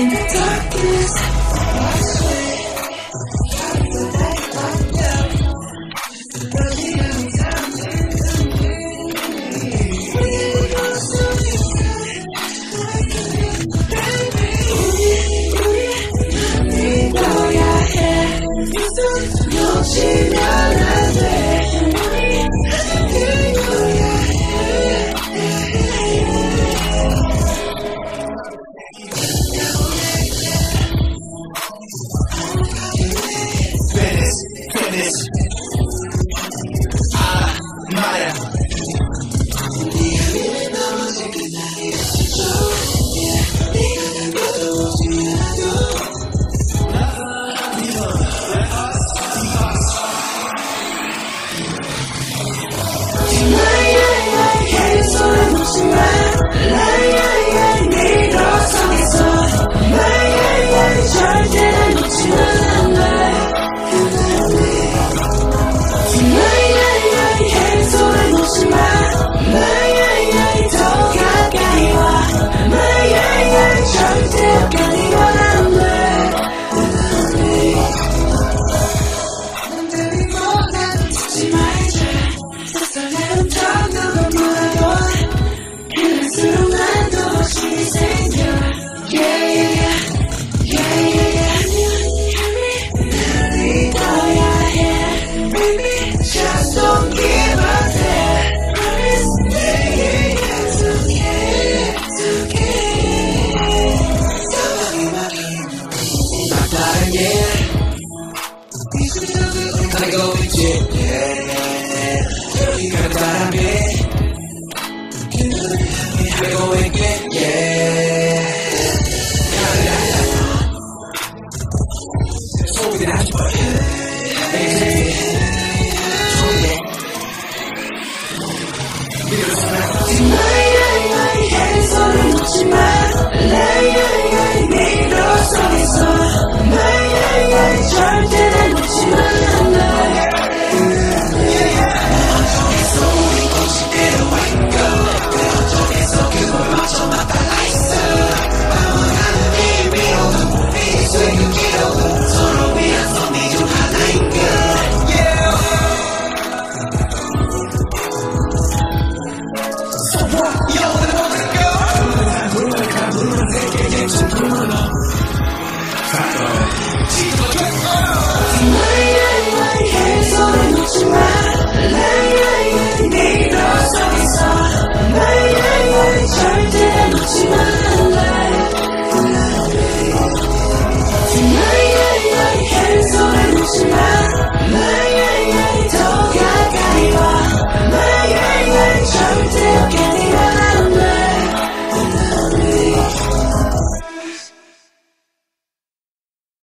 in the darkness. yeah. that's what you on